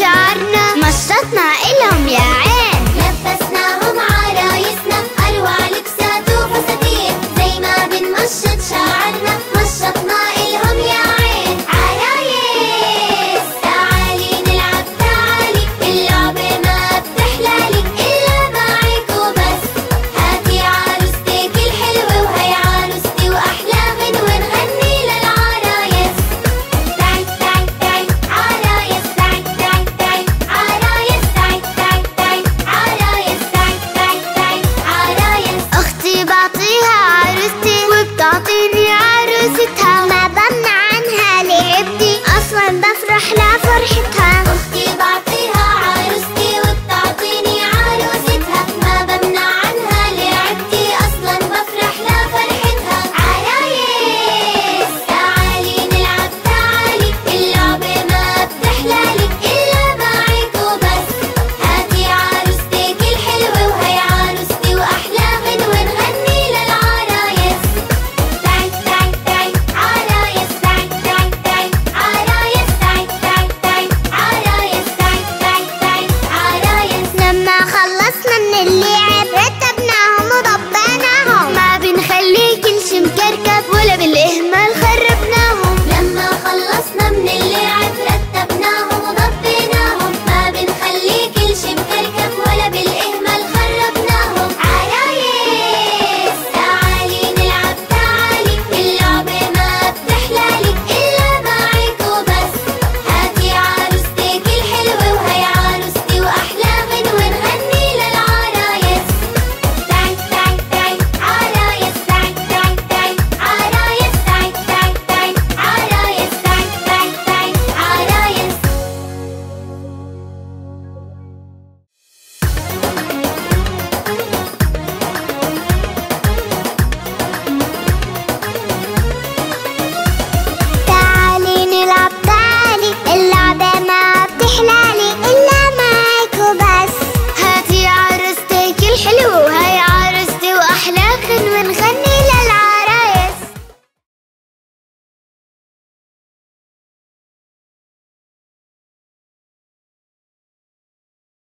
चार न